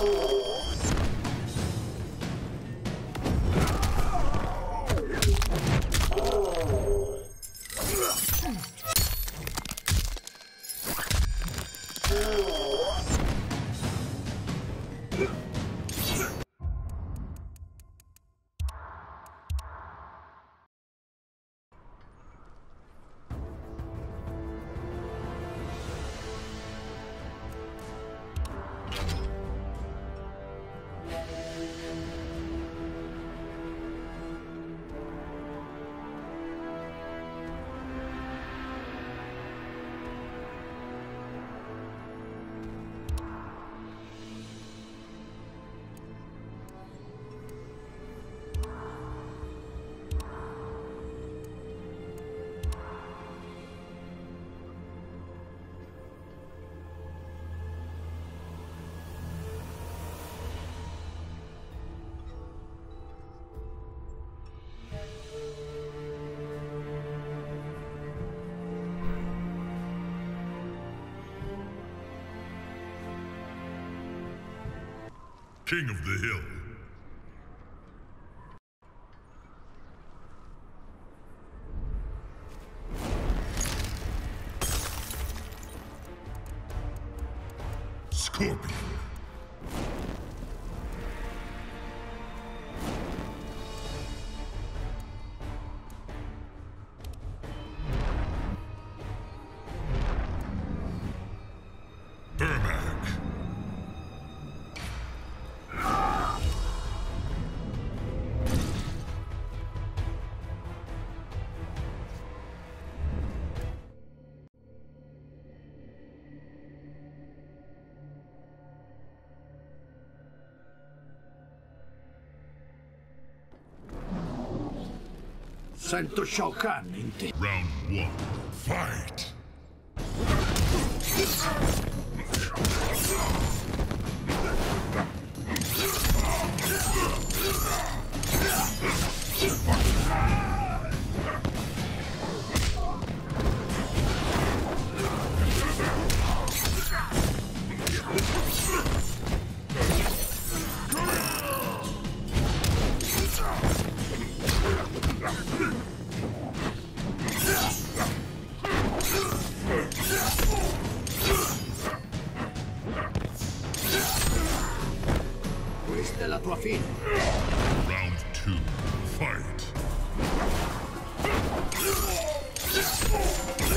Oh. King of the Hill. Sento Shao Kahn in te. Round one. Fight. Just move!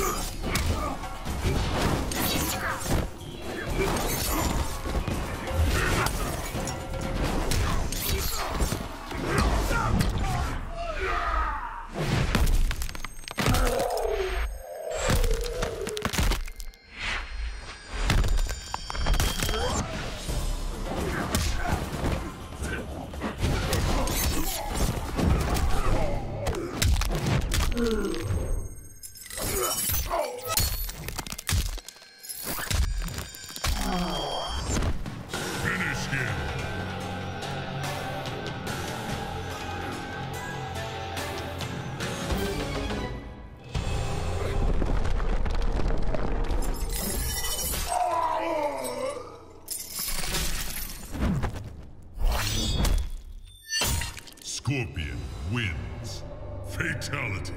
Scorpion wins. Fatality.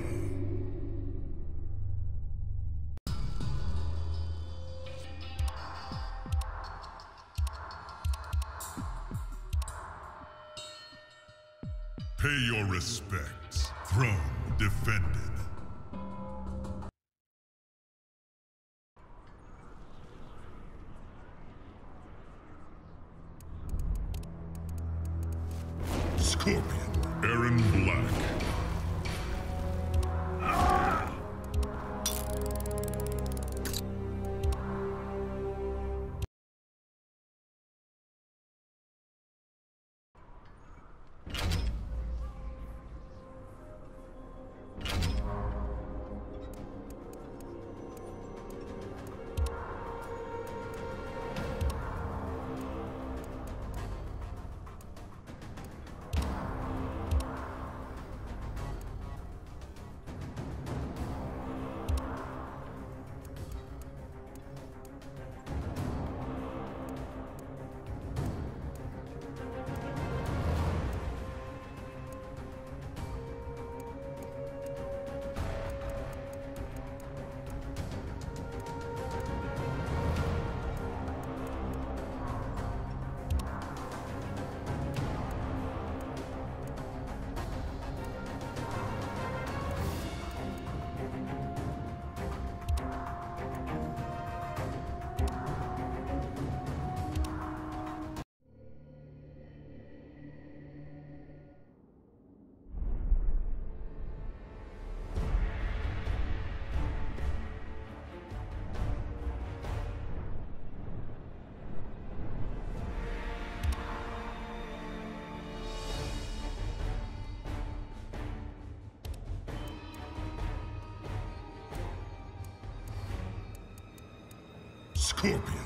Pay your respects. Throne defended. Scorpion.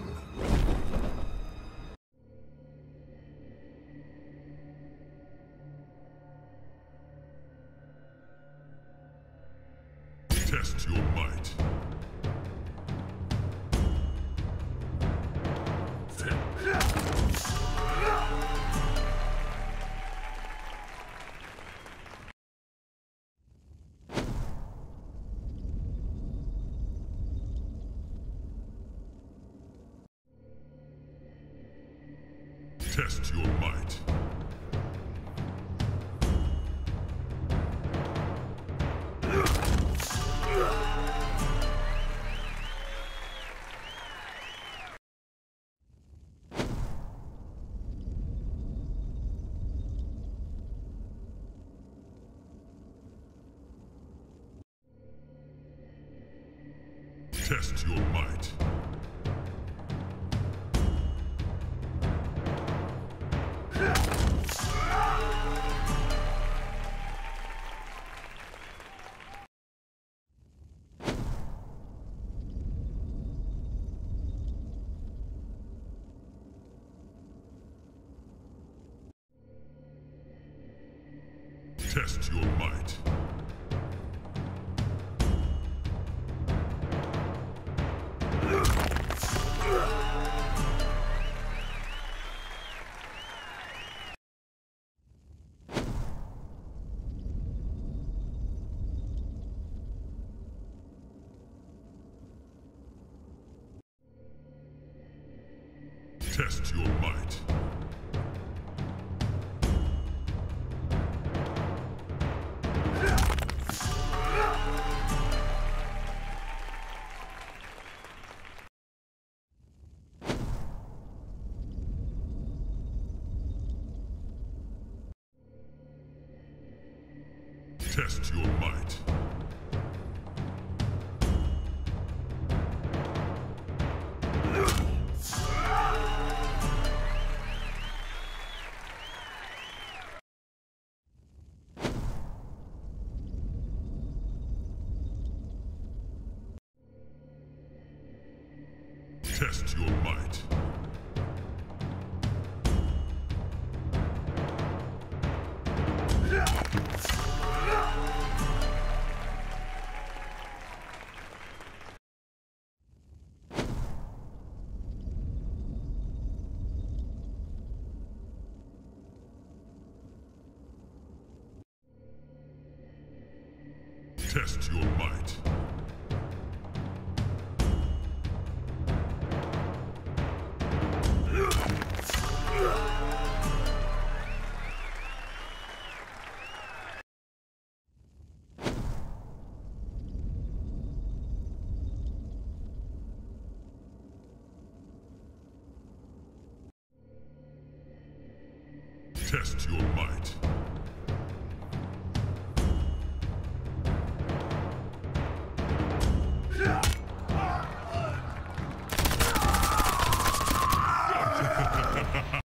Test your might. Test your might. Test your might. Test your might. Test your might. Test your might. Test your might. Test your might. Test your might.